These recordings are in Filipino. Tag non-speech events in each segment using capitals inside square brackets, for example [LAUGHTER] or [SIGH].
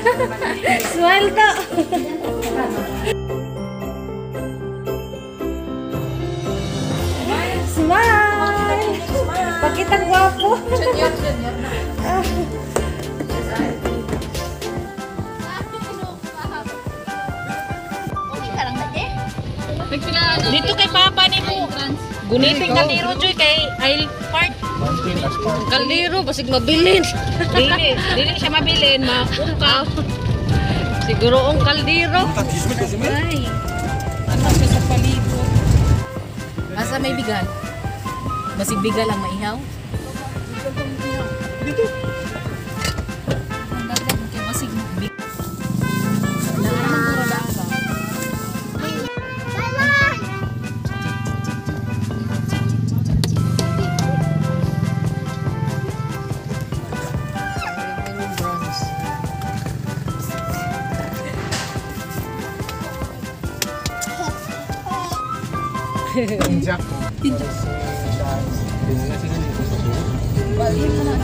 to. Smile. Pakita gwapo. Dito kay Papa ni mo. Guniting kaldero joy kay Isle Park. Kaldero basig mabilin. dili, dili siya mabilin, maungkaw. Siguro ang kaldero. Ay. Ano siya sa palibot? Asa may bigal? Basig bigal ang maihaw?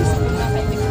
Balon!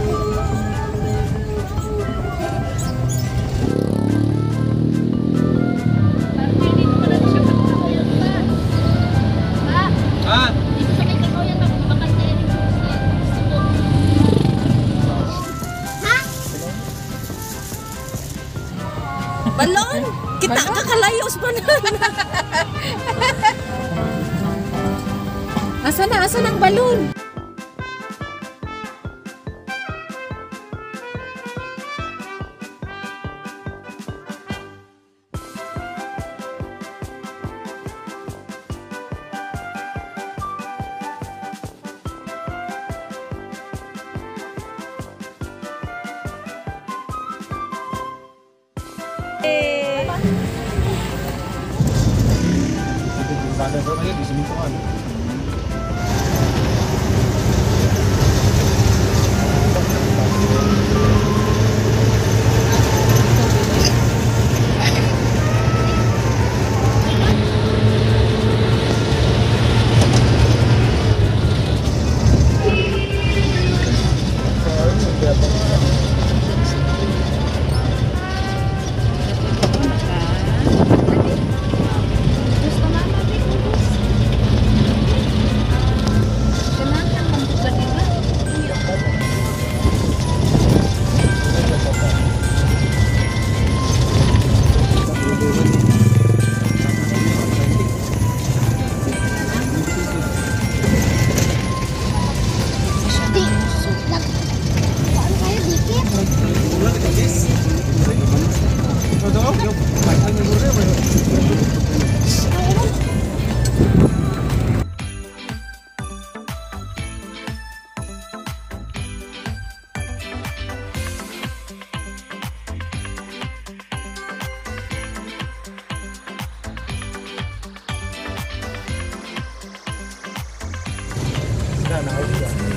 and outcome.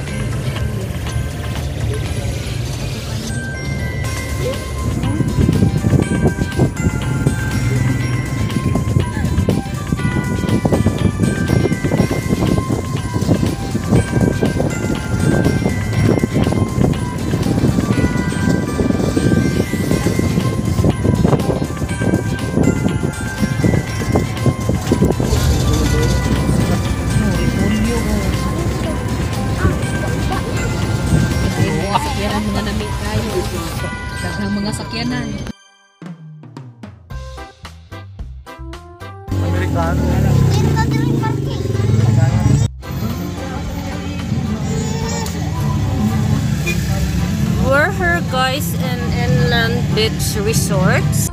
Beach Resorts.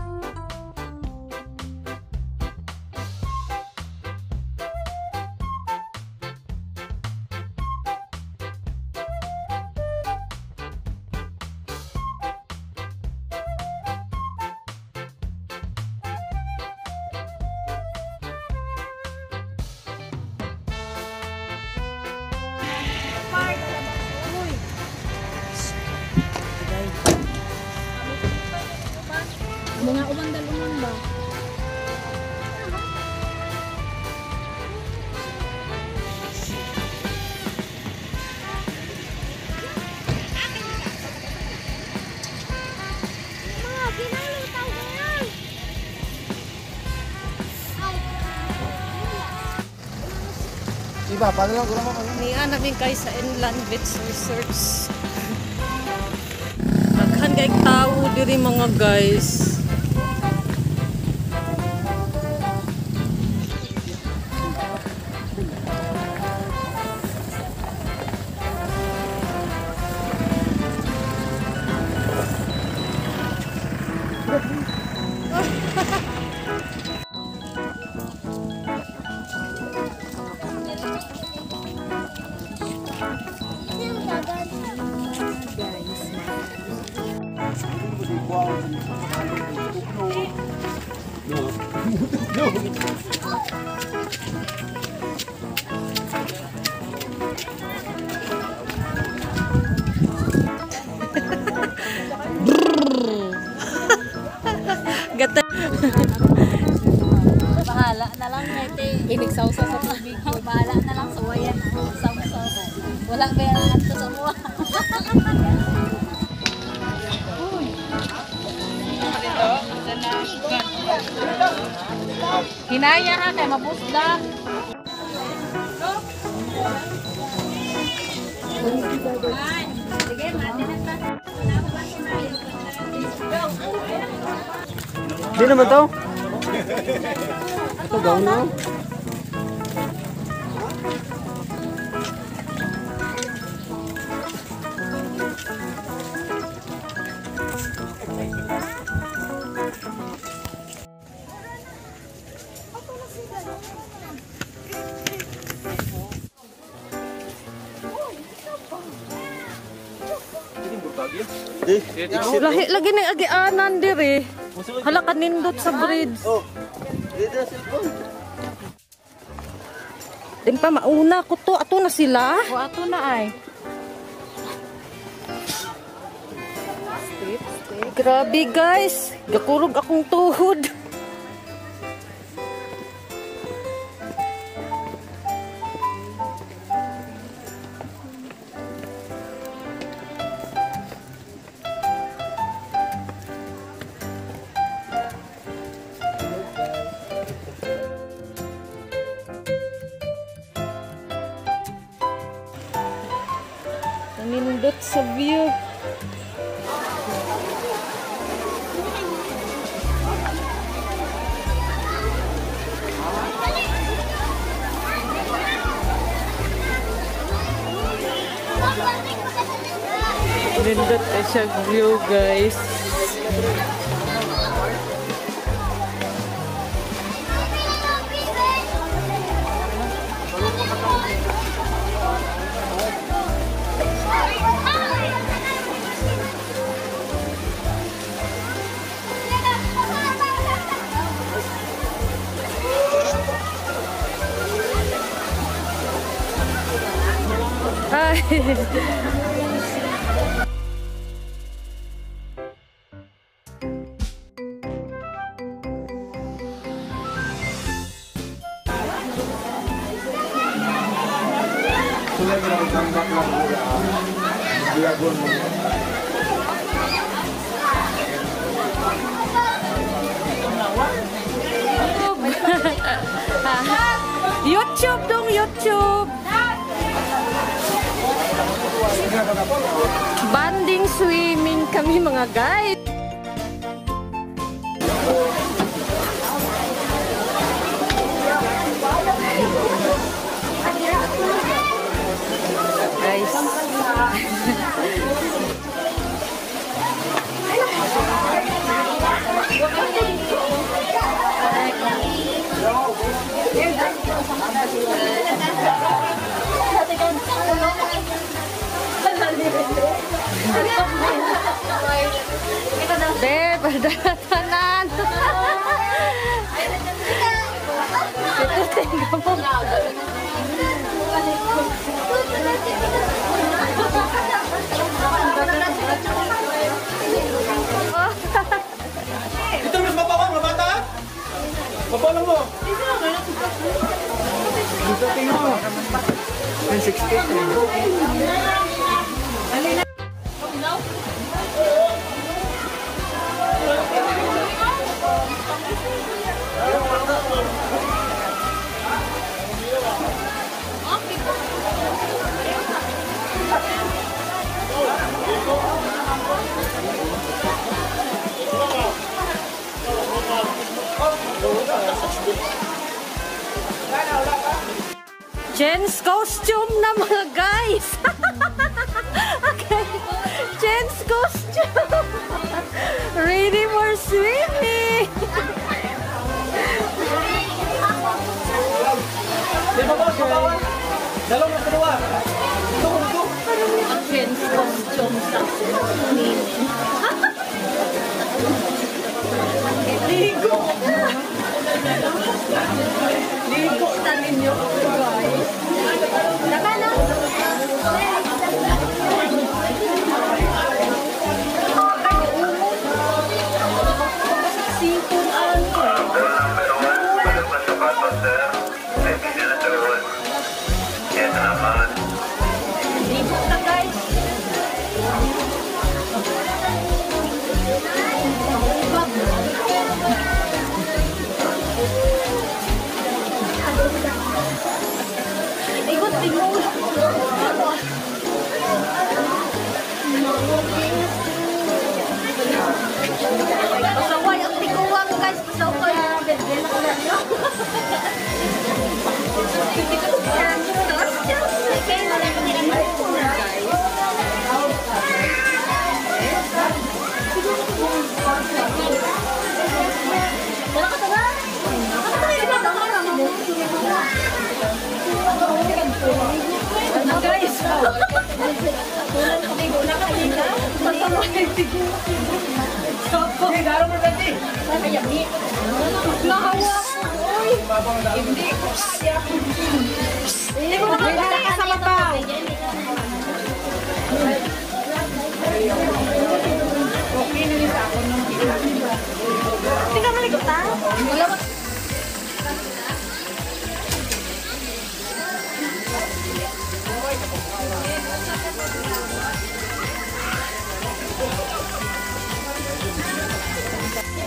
Iba, paano lang kurang ako? Niya namin kay sa Inland Beach Resorts. [LAUGHS] Daghan kay tao diri mga guys. Bahala na lang sa wayan. Saw-saw. Wala ba yan to sa mga? Hinaya ha, kay mapusda. Di naman to. Ito gawin mo. Lahi lagi ni agianan diri. Hala ka nindot sa bridge. Oh. Dito cellphone. Din pa mauna ko to. Ato na sila. O ato na ay. Grabe guys. Gakurog akong tuhod. Yeah. [LAUGHS] Mabalang mo. Dito tingin mo. 160. Jen's costume na mga guys. [LAUGHS] okay. Jen's costume. Ready for swimming. Di ba mabawang? Dalawang na dalawa. Ito, ito. Friends costume sa [LAUGHS] Ligo! Ligo na ninyo, guys. Nakano? Guys. Pasaway. Ano guys? Ligo [LAUGHS] na. Hey, garo mo dati. Nahawak. Uy. Hindi ko kaya. Hindi ko makakaya sa mabaw. Okay na rin sa ako nung Tingnan mo ligot ha? Wala ba?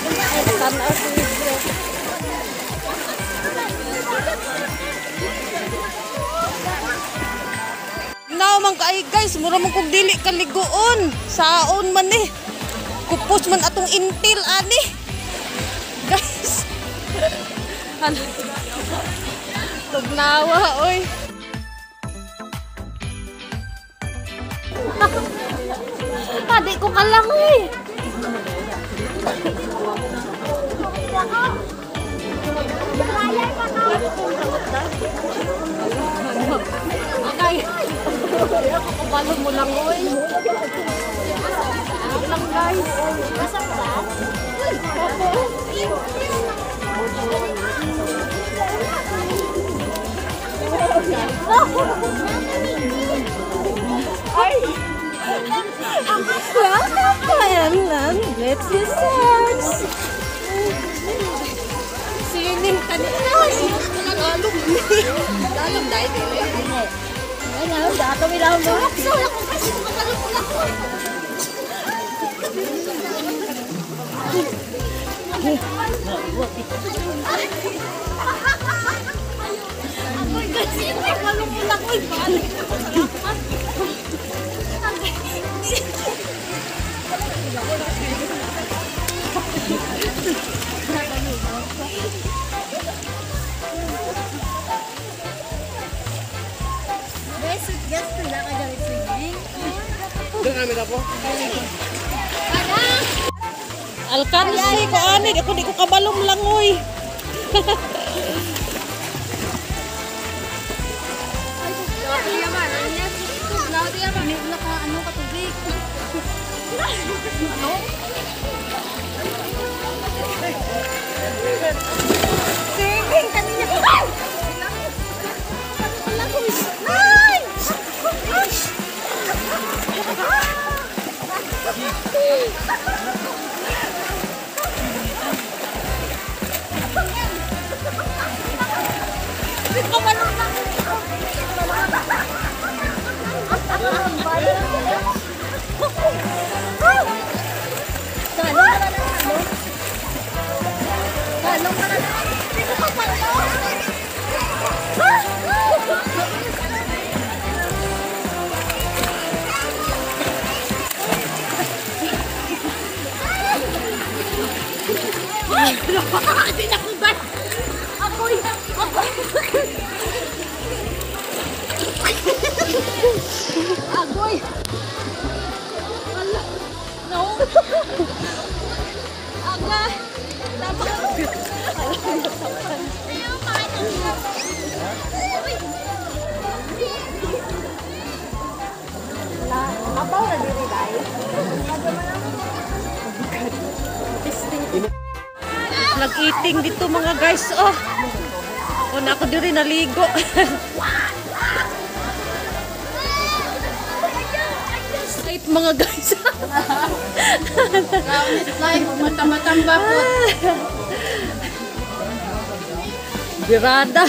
Now man kay guys, mura man kog dili kaliguon. Saon man ni. Kupos man atong intil ani. [LAUGHS] Guys. Ano? Tugnawa oy. Padi ko ka lang eh. Okay. Kabalo mo lang oy. Ano lang guys. Ayan lang. Let's research. làm đấy thì lấy Đấy là không giọt không đi đâu nữa Sao là không phải xin mà Aku ikut sini, kalau pulang pun balik. Thank you. Na ka dyan singing. Doon na po. Alkansi ko ani, ako di ko kabalom langoy. Iya ba? Salong Hindi na ko ba? Ako'y, ako'y. Agoy! Ala! No! Aga! Dapat! Abaw na dito guys. Nag-eating dito mga guys. Oh. O na ako diri naligo. Safe mga guys. Like, mata-matamba po. Birada.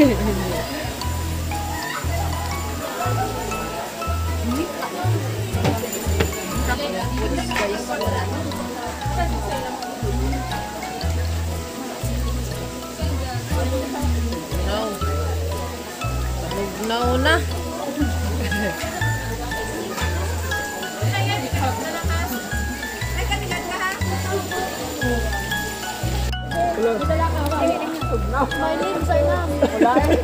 No. Tugnaw My name is Arnam. Wala eh.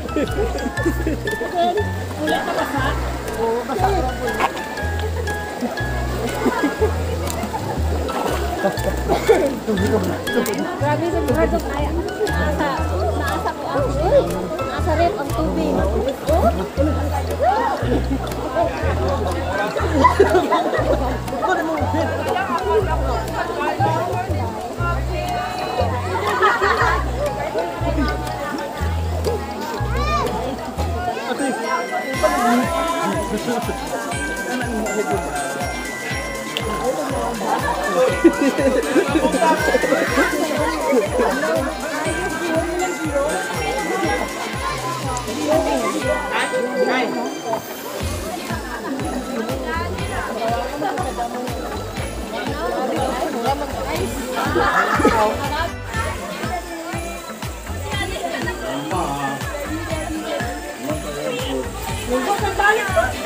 Grabe sa mga dok ay nasa naasa ko ang nasa rep ang tubig. Oh? 好的好的好的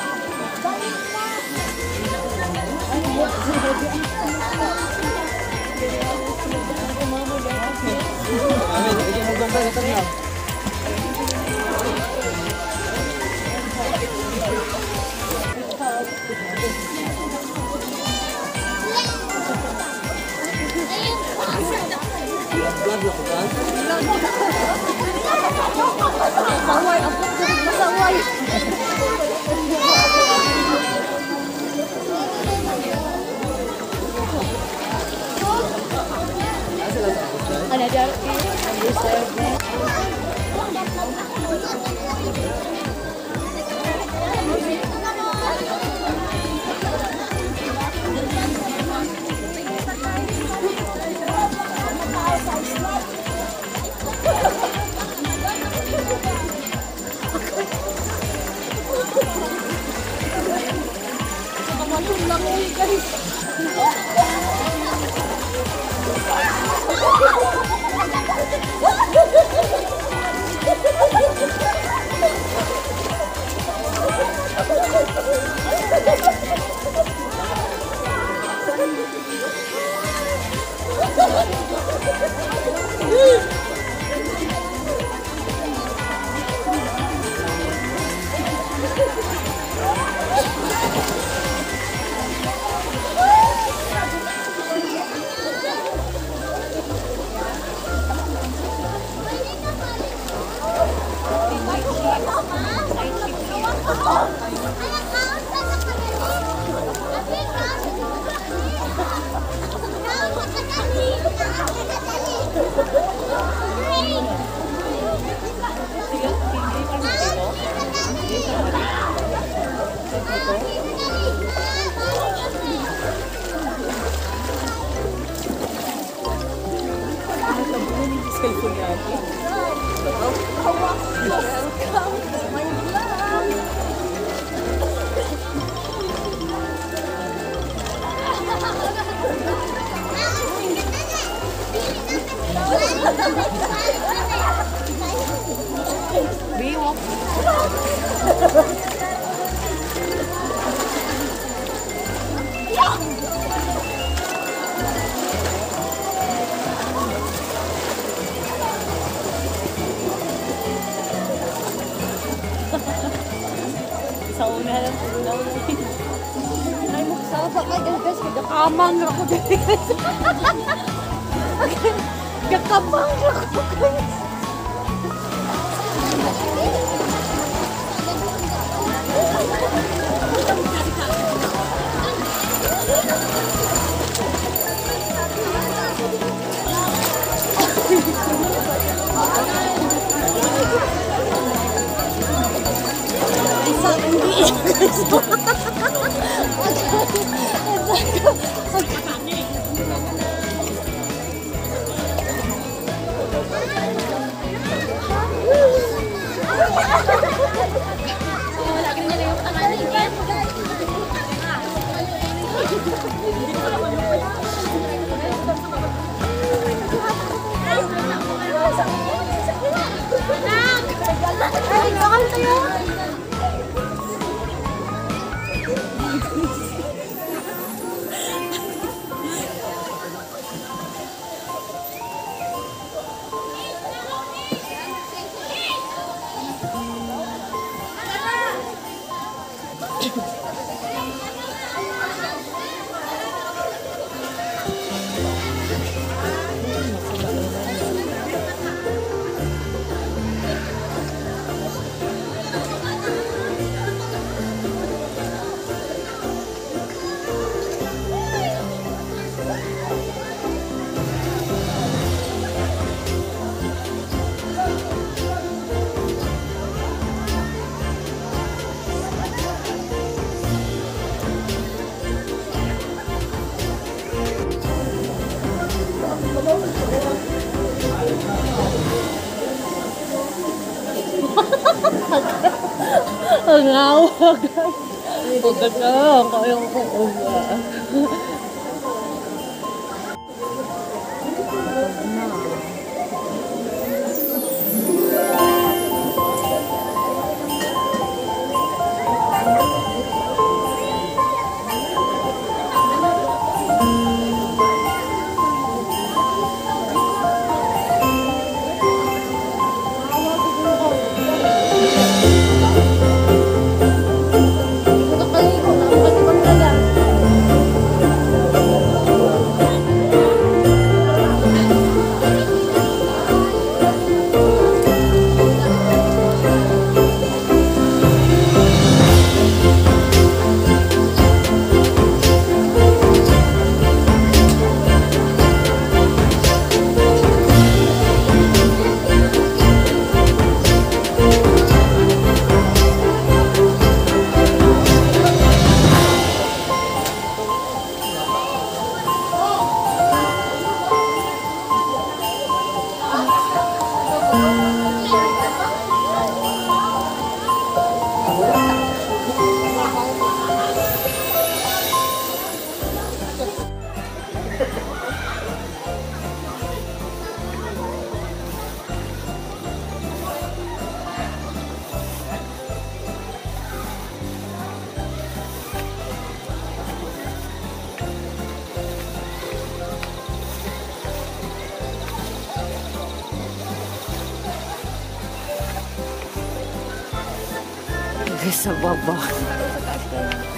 那不好玩。那不好玩。那不。Mo kita. Masaway, ang pagkakas masaway. Ano, Jarky? Sa What? [LAUGHS] awa guys. Huwag ka. Kaya ko uwa. Guys, sa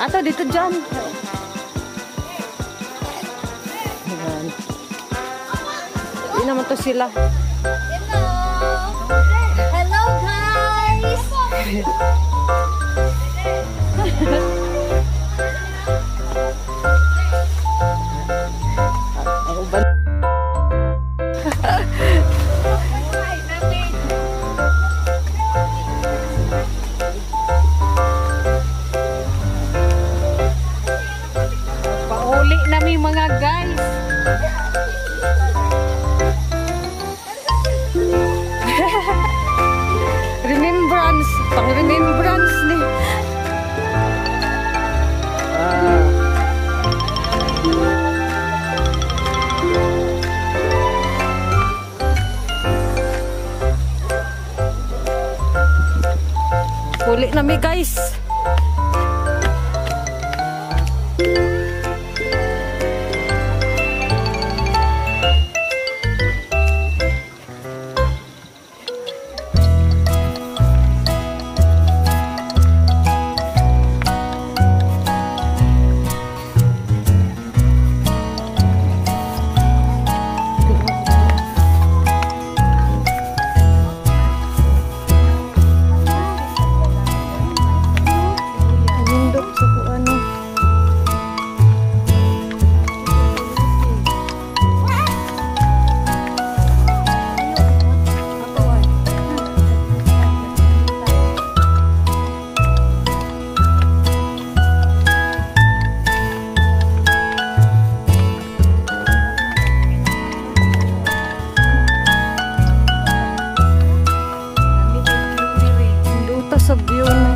Ato, dito dyan. Ayan. Hindi naman to sila. Hello! Hello, guys! [LAUGHS] Huli na mi guys. of view